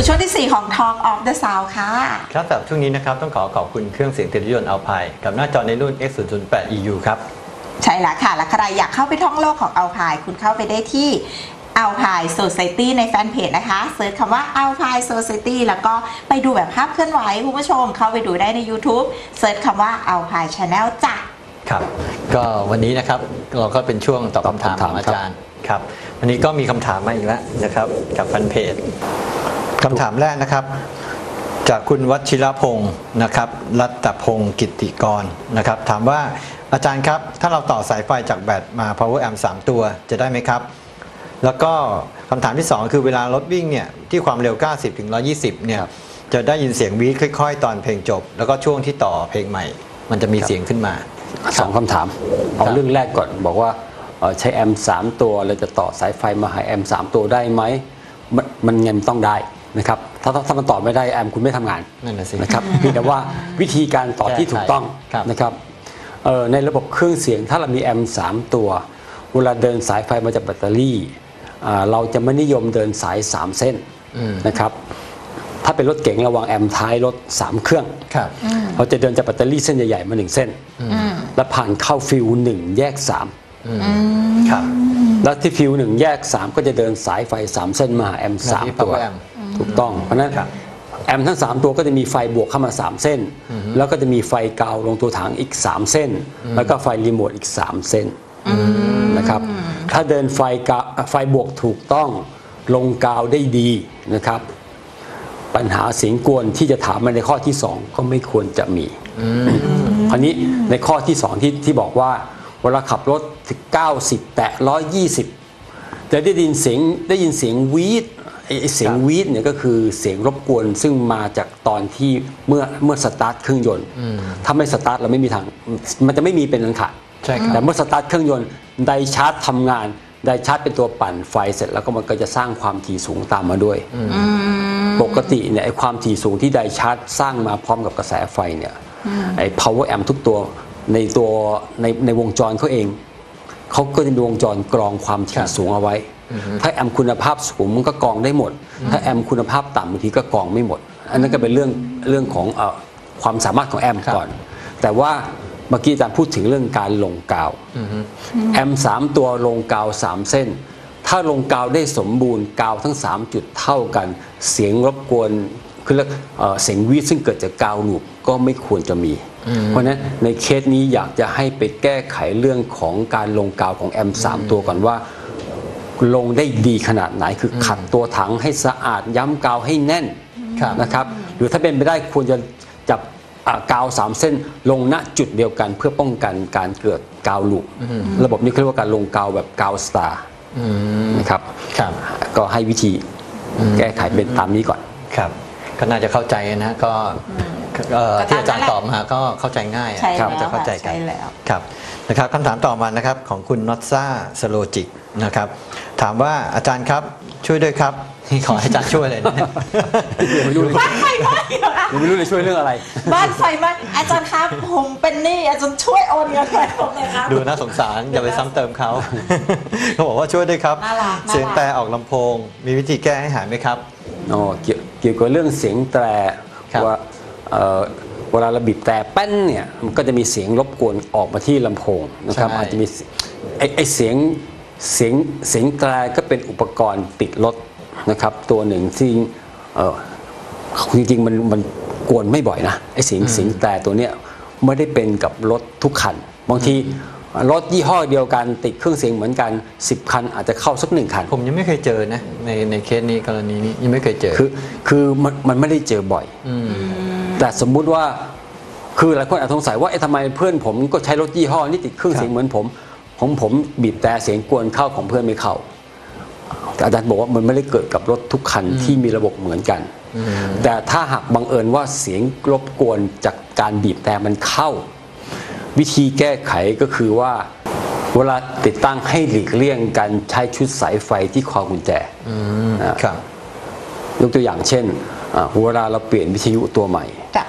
สู่ช่วงที่ 4 ของ Talk of the Sound ค่ะ ครับสำหรับช่วงนี้นะครับ ต้องขอขอบคุณเครื่องเสียงเทเลวิยน Alpine กับหน้าจอในรุ่น X008EU ครับ ใช่แล้วค่ะ และใครอยากเข้าไปท่องโลกของ Alpine คุณเข้าไปได้ที่อัลพายโซซ i ตี้ในแฟนเพจนะคะเซิร์ชคำว่าอัลพายโซซ i ตี้แล้วก็ไปดูแบบภาพเคลื่อนไหวคุณผู้ชมเข้าไปดูได้ใน YouTube search คำว่า Alpine Channel จ้ะครับก็วันนี้นะครับเราก็เป็นช่วงตอบคำถามตอบคำถามของอาจารย์ครับวันนี้ก็มีคำถามมาอีกแล้วนะครับกับแฟนเพจ คำถามแรกนะครับ จากคุณวัชิรพงศ์นะครับ รัตพงศ์กิตติกรนะครับ ถามว่าอาจารย์ครับ ถ้าเราต่อสายไฟจากแบตมา power amp 3 ตัวจะได้ไหมครับ แล้วก็คำถามที่ 2 คือเวลารถวิ่งเนี่ย ที่ความเร็ว 90ถึง120 เนี่ย จะได้ยินเสียงวีดค่อย ๆ ตอนเพลงจบ แล้วก็ช่วงที่ต่อเพลงใหม่ มันจะมีเสียงขึ้นมาสองคำถามเอาเรื่องแรกก่อนบอกว่าเอ่อใช้แอมสามตัวเราจะต่อสายไฟมาหาแอมสามตัวได้ไหมมันมันเงินต้องได้ นะครับถ้าถ้าถ้ามันต่อไม่ได้แอมคุณไม่ทำงานนั่นน่ะสินะครับเพียงแต่ว่าวิธีการต่อที่ถูกต้องครับนะครับเอ่อในระบบเครื่องเสียงถ้าเรามีแอมสามตัว เวลาเดินสายไฟมาจากแบตเตอรี่อ่าเราจะไม่นิยมเดินสาย 3 เส้นนะครับถ้าเป็นรถเก๋งระวังแอมท้ายรถ 3 เครื่องครับเราจะเดินจากแบตเตอรี่เส้นใหญ่ ๆ มาหนึ่งเส้น แล้วผ่านเข้าฟิวหนึ่งแยกครับ3แล้วที่ฟิวหนึ่งแยก 3 ก็จะเดินสายไฟ 3 เส้นมาหาแอมมาที่3ตัว power amp ถูกต้อง เพราะฉะนั้นครับแอมทั้ง 3 ตัวก็จะมีไฟบวกเข้ามา 3 เส้น แล้วก็จะมีไฟกาวลงตัวถังอีก 3 เส้น แล้วก็ไฟรีโมทอีก 3 เส้นนะครับถ้าเดินไฟกาไฟบวกถูกต้องลงกาวได้ดีนะครับ ปัญหาเสียงกวนที่จะถามมาในข้อที่ 2 ก็ไม่ควรจะมีคราวนี้ในข้อที่ 2 ที่ที่บอกว่าเวลาขับรถถึง90 แตะ120 จะได้ยินเสียงได้ยินเสียงวีด ไอ้ไอ้เสียงวีดเนี่ยก็คือเสียงรบกวนซึ่งมาจากตอนที่เมื่อเมื่อสตาร์ทเครื่องยนต์ถ้าไม่สตาร์ทเราไม่มีทางมันจะไม่มีเป็นอันขาดใช่ครับแต่เมื่อสตาร์ทเครื่องยนต์ไดชาร์จทำงานไดชาร์จเป็นตัวปั่นไฟเสร็จแล้วก็มันก็จะสร้างความถี่สูงตามมาด้วย ปกติเนี่ยไอ้ความถี่สูงที่ไดชาร์จสร้างมาพร้อมกับกระแสไฟเนี่ยไอ้ power amp ทุกตัวในตัวในในวงจรเขาเอง เขาก็จะมีวงจรกรองความครัถี่บสูงเอาไว้ ถ้าแอมป์คุณภาพสูงมันก็กรองได้หมด ถ้าแอมป์คุณภาพต่ำบางทีก็กรองไม่หมด อันนั้นก็เป็นเรื่องเรื่องของเออความสามารถของแอมป์ครับก่อน แต่ว่าเมื่อกี้อาจารย์พูดถึงเรื่องการลงกาวแอมป์สามตัวลงกาวสามเส้น ถ้าลงกาวได้สมบูรณ์กาวทั้ง 3 จุดเท่ากัน เสียงรบกวนคือเรียกเอ่อเสียงวีดซึ่งเกิดจากกาวลูปก็ไม่ควรจะมี เพราะฉะนั้นในเคสนี้อยากจะให้ไปแก้ไขเรื่องของการลงกาวของแอมป์สามตัวก่อนว่า ลงได้ดีขนาดไหนคือขัดตัวถังให้สะอาดย้ำกาวให้แน่นครับนะครับ หรือถ้าเป็นไปได้ควรจะจับอ่ากาวสามเส้นลงณจุดเดียวกันเพื่อป้องกันการเกิด ground loop ระบบนี้เขาเรียกว่าการลง ground แบบ ground star นะครับครับก็ให้วิธีแก้ไขเป็นตามนี้ก่อนครับ ก็น่าจะเข้าใจนะก็เอ่อก็ตาม ที่อาจารย์นั้นแหละตอบมาก็เข้าใจง่ายอะใช่แล้วน่าจะเข้าใจกันใช่แล้วครับนะครับคำถามต่อมานะครับของคุณนอตซ่าสโลจิกนะครับ ถามว่าอาจารย์ครับช่วยด้วยครับนี่ขอให้อาจารย์ช่วยเลยนะไม่รู้เลยบ้านไฟไหม้เหรอคะไม่รู้เลยช่วยเรื่องอะไร บ้านไฟไหม้อาจารย์ครับผมเป็นหนี้อาจารย์ช่วยโอนเงินให้ผมหน่อยครับดูน่าสงสารอย่าไปซ้ำเติมเขาเขาบอกว่าช่วยด้วยครับน่ารักน่ารักเสียงแต่ออกลำโพง มีวิธีแก้ให้หายไหมครับอ๋อเกี่ยวเกี่ยวกับเรื่องเสียงแตรครับว่า เอ่อเวลาเราบีบแตรแป้นเนี่ยมันก็จะมีเสียงรบกวนออกมาที่ลำโพงนะครับใช่อาจจะมีไอไอเสียงเสียงเสียงแตรก็เป็นอุปกรณ์ติดรถนะครับ ตัวหนึ่งที่เออจริงๆมันมันกวนไม่บ่อยนะไอเสียงเสียงแตรตัวเนี้ยไม่ได้เป็นกับรถทุกคัน บางทีรถยี่ห้อเดียวกันติดเครื่องเสียงเหมือนกัน 10 คัน อาจจะเข้าสักหนึ่งคัน ผมยังไม่เคยเจอนะในในเคสนี้กรณีนี้ยังไม่เคยเจอคือคือมันมันไม่ได้เจอบ่อย แต่สมมุติว่าคือหลายคนอาจสงสัยว่าเอ๊ะทำไมเพื่อนผมก็ใช้รถยี่ห้อนี่ติดเครื่องครับเสียงเหมือนผมของผมบีบแต่เสียงกวนเข้าของเพื่อนไม่เข้าแต่อาจารย์บอกว่ามันไม่ได้เกิดกับรถทุกคันที่มีระบบเหมือนกัน แต่ถ้าหากบังเอิญว่าเสียงรบกวนจากการบีบแต่มันเข้า วิธีแก้ไขก็คือว่า เวลาติดตั้งให้หลีกเลี่ยงการใช้ชุดสายไฟที่คอกุญแจครับยกตัวอย่างเช่นอ่า เวลาเราเปลี่ยนวิทยุตัวใหม่จ้ะ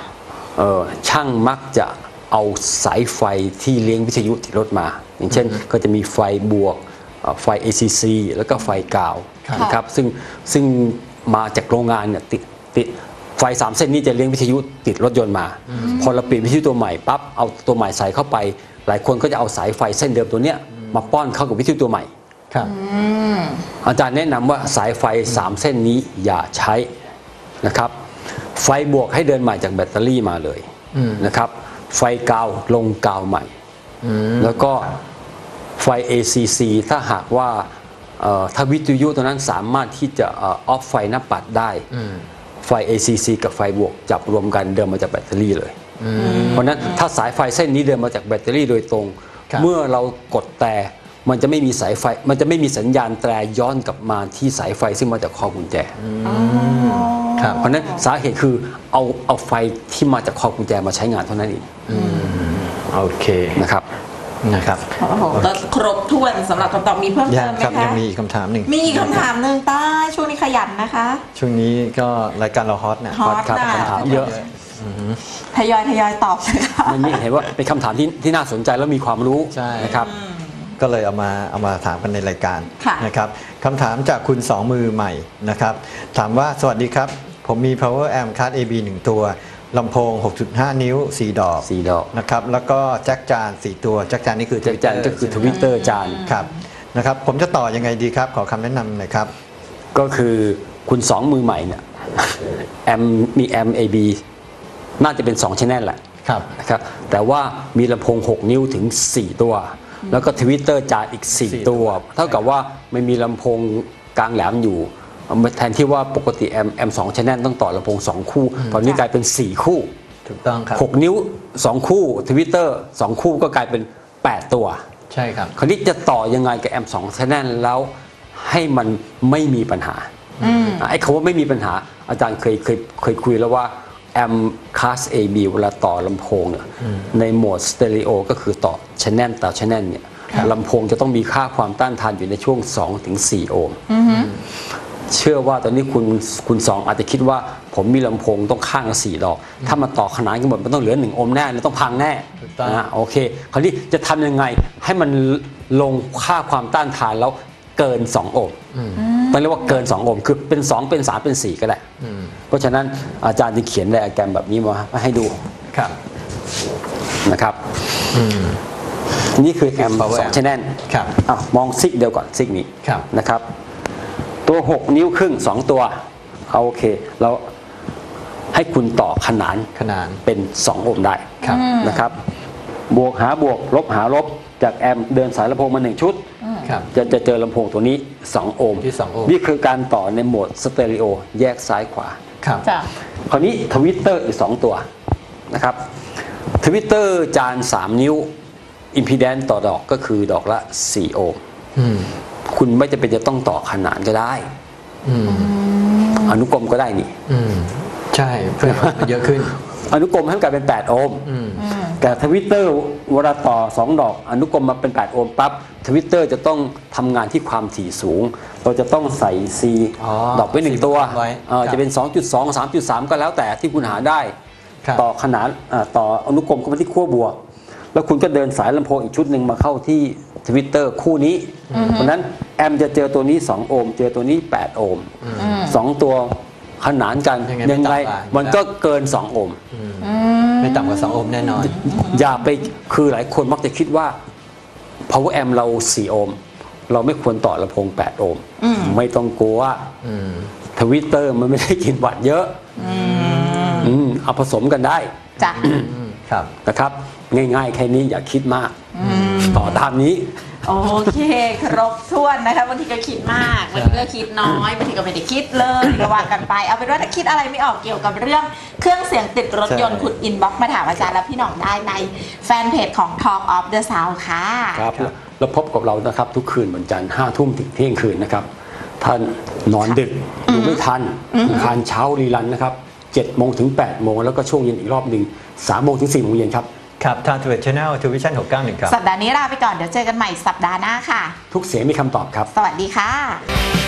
เอ่อช่างมักจะเอาสายไฟที่เลี้ยงวิทยุติดรถมา อย่างเช่นก็จะมีไฟบวกเอ่อไฟ ACC แล้วก็ไฟกาวครับนะครับซึ่งซึ่งมาจากโรงงานเนี่ยติดติดไฟสามเส้นนี้จะเลี้ยงวิทยุติดรถยนต์มา พอเราเปลี่ยนวิทยุตัวใหม่ปั๊บเอาตัวใหม่ใส่เข้าไป หลายคนก็จะเอาสายไฟเส้นเดิมตัวเนี้ยมาป้อนเข้ากับวิทยุตัวใหม่ครับอาจารย์แนะนำว่าสายไฟ3เส้นนี้อย่าใช้ นะครับ ไฟบวกให้เดินใหม่จากแบตเตอรี่มาเลยอืมนะครับ ไฟกาวลงกาวใหม่อืมแล้วก็ไฟ ACC ถ้าหากว่าเอ่อถ้าวิทยุตัวนั้นสามารถที่จะออฟไฟหน้าปัดได้อืมไฟ ACC กับไฟบวกจับรวมกันเดินมาจากแบตเตอรี่เลย เพราะฉะนั้นถ้าสายไฟเส้นนี้เดินมาจากแบตเตอรี่โดยตรงครับเมื่อเรากดแต่มันจะไม่มีสายไฟ มันจะไม่มีสัญญาณแตรย้อนกลับมาที่สายไฟซึ่งมาจากคอกุญแจครับ เพราะฉะนั้นสาเหตุคือเอาเอาไฟที่มาจากคอกุญแจมาใช้งานเท่านั้นเองโอเคนะครับนะครับโอ้โหก็ครบถ้วนสำหรับคำตอบมีเพิ่มยัเติงมไหมครับคะยังมีอีกคำถามหนึ่งมีอีกคำถามหนึ่งต้าช่วงนี้ขยันนะคะ ช่วงนี้ก็รายการเราฮอตเนี่ยฮอตครับน่ะคำถามเยอะทยอยทยอยตอบเลยค่ะมันนี่เห็นว่าเป็นคำถามที่ที่น่าสนใจแล้วมีความรู้ใช่นะครับ ก็เลยเอามาเอามาถามกันในรายการค่ะนะครับคำถามจากคุณสองมือใหม่นะครับ ถามว่าสวัสดีครับ ผมมี power amp card AB 1 ตัวลำโพง 6.5 นิ้ว 4 ดอกสี่ดอกนะครับ แล้วก็แจ็คจาน 4 ตัว แจ็คจานนี่คือจากจันก็คือทวิตเตอร์จาน ครับนะครับ ผมจะต่อยังไงดีครับ ขอคำแนะนำหน่อยครับ ก็คือคุณสองมือใหม่เนี่ยแอมมีแอม AB น่าจะเป็น2 channel แหละครับ นะครับแต่ว่ามีลำโพง 6 นิ้วถึง 4 ตัว แล้วก็ tweeter จานอีกสี่4ตัว เท่ากับว่าไม่มีลำโพงกลางแหลมอยู่ แทนที่ว่าปกติแอมป์แอมป์สอง channel ต้องต่อลำโพง2คู่ ตอนนี้กลายเป็น 4 คู่ถูกต้องครับ6นิ้ว 2 คู่ tweeter 2คู่ก็กลายเป็น 8 ตัว ใช่ครับ คราวนี้จะต่อยังไงกับแอมป์สอง channel แล้วให้มันไม่มีปัญหาอะไอ้คำว่าไม่มีปัญหา อาจารย์เคยเคยเคยคุยแล้วว่าแอมคลาส AB เวลาต่อลำโพงเนี่ยในโหมดสเตอริโอก็คือต่อ channel ต่อ channel เนี่ยลำโพงจะต้องมีค่าความต้านทานอยู่ในช่วง 2-4 โอห์ม เชื่อว่าตอนนี้คุณคุณสองอาจจะคิดว่า ผมมีลำโพงต้องข้างละสี่ดอก ถ้ามาต่อขนานกันหมดมันต้องเหลือหนึ่งโอห์มแน่เลยต้องพังแน่ถูกต้องนะโอเค คราวนี้จะทำยังไงให้มันลงค่าความต้านทานแล้วเกิน2โอห์มต้องเรียกว่าเกิน 2 โอห์มคือเป็น 2 เป็น 3 เป็น 4 ก็ได้ เพราะฉะนั้นอาจารย์จึงเขียนไดอะแกรมแบบนี้มาให้ดูครับนะครับนี่คือแอม Power สอง amp ชแนลครับอะมองซิกเดียวก่อนซิกนี้ครับนะครับ ตัว 6 นิ้วครึ่ง 2 ตัวเอาโอเคแล้วให้คุณต่อขนานขนานเป็น 2 โอห์มได้ครับนะครับ บวกหาบวกลบหาลบจากแอมป์เดินสายลำโพงมา 1 ชุด ครับจะจะเจอลำโพงตัวนี้ 2 โอห์มที่2โอห์มนี่คือการต่อในโหมดสเตอริโอแยกซ้ายขวาครับจ้ะคราวนี้ tweeter อีก 2 ตัวนะครับ tweeter จาน 3 นิ้วอิมพีแดนต่อดอกก็คือดอกละ 4 โอห์มอืม คุณไม่จำเป็นจะต้องต่อขนานก็ได้อืมอนุกรมก็ได้นี่อืมใช่เพื่อให้มันเยอะขึ้น อนุกรมให้มันกลายเป็น 8 โอห์มอืมแต่ tweeter เวลาต่อ2ดอก อนุกรมมาเป็น 8 โอห์มปั๊บ tweeter จะต้องทำงานที่ความถี่สูง เราจะต้องใส่ C อ๋อดอกไว้หนึ่งตัวไว้เอ่อครับจะเป็น 2.2 3.3 ก็แล้วแต่ที่คุณหาได้ครับต่อขนานอ่าต่ออนุกรมเข้ามาที่ขั้วบวกแล้วคุณก็เดินสายลำโพงอีกชุดหนึ่งมาเข้าที่ tweeter คู่นี้ เพราะฉะนั้นแอมป์จะเจอตัวนี้ 2 โอห์มเจอตัวนี้ 8 โอห์มสองตัวขนานกันยังไงยังไงไม่ต่ำกว่ามันก็เกิน 2 โอห์มไม่ต่ำกว่า 2 โอห์มแน่นอน อย่าไปคือหลายคนมักจะคิดว่า power amp เรา 4 โอห์มเราไม่ควรต่อลำโพง 8 โอห์มไม่ต้องกลัวอืมทวิตเตอร์มันไม่ได้กินวัตต์เยอะอืมเอาผสมกันได้จ้ะครับนะครับ ง่ายๆ แค่นี้อย่าคิดมาก ต่อตามนี้ โอเค ครบถ้วนนะคะบางทีก็คิดมากบางทีก็คิดน้อยบางทีก็ไม่ได้คิดเลยก็ว่ากันไป เอาเป็นว่าถ้าคิดอะไรไม่ออกเกี่ยวกับเรื่องเครื่องเสียงติดรถยนต์ใช่คุณอินบ็อกมาถามอาจารย์และพี่หน่องได้ในแฟนเพจของ Talk of the Sound ค่ะครับแล้วพบกับเรานะครับ ทุกคืนวันจันทร์ห้าทุ่มถึงเที่ยงคืนนะครับท่านนอนดึกดูไม่ทันทานเช้ารีรันนะครับ7โมงถึง8โมงแล้วก็ช่วงเย็นอีกรอบหนึ่ง3โมงถึง4โมงเย็นครับ ครับทางทวิตช anel ทวิชั่น691 ครับ สัปดาห์นี้ลาไปก่อนเดี๋ยวเจอกันใหม่สัปดาห์หน้าค่ะ ทุกเสียงมีคำตอบครับ สวัสดีค่ะ